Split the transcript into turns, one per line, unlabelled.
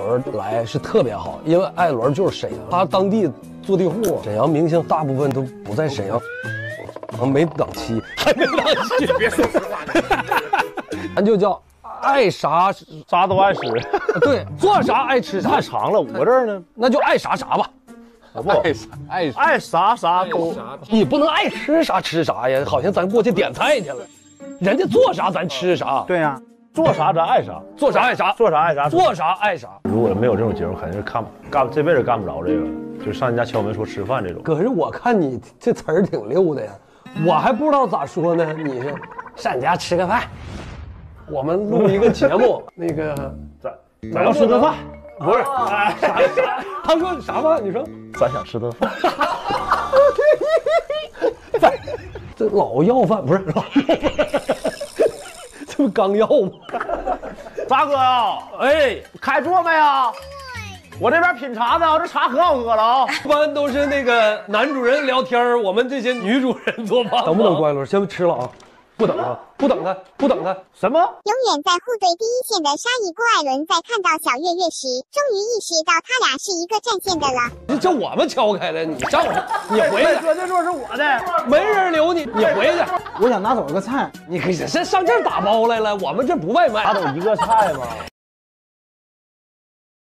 轮来是特别好，因为艾伦就是沈阳，他当地坐地户，沈阳明星大部分都不在沈阳，啊没档期，还没档期，别说实话，咱就叫爱啥
啥都爱吃，
对，做啥爱吃啥。
太，长了。我这儿呢，
那就爱啥啥吧。
不
爱啥爱啥。
爱啥啥都。
你不能爱吃啥吃啥呀，好像咱过去点菜去了，人家做啥咱吃啥，
对呀，做啥咱爱啥，
做啥爱啥，
做啥爱啥。
做啥爱啥。
如果没有这种节目，肯定是干干这辈子干不着这个，就上人家敲门说吃饭这种。
可是我看你这词儿挺溜的呀，我还不知道咋说呢。你是上你家吃个饭，我们录一个节目，那个
咱咱要吃顿饭，
不是啥啥，他说啥饭？你说
咱想吃顿饭。
饭，这老要饭不是老要饭，这不刚要吗？
大哥呀，哎，开桌没啊？我这边品茶呢，这茶可好喝了啊！
一般都是那个男主人聊天我们这些女主人做饭。等不等关轮？先吃了啊！不等他，不等他，不等他。
什么？
永远在护队第一线的沙溢郭艾伦，在看到小月月时，终于意识到他俩是一个战线的了。
你叫我们敲开了，你叫我，你回去，
哥，这桌是我的。
没人留你，你回去。
我想拿走个菜，
你可先上这儿打包来了，我们这不外卖。
拿走一个菜吗？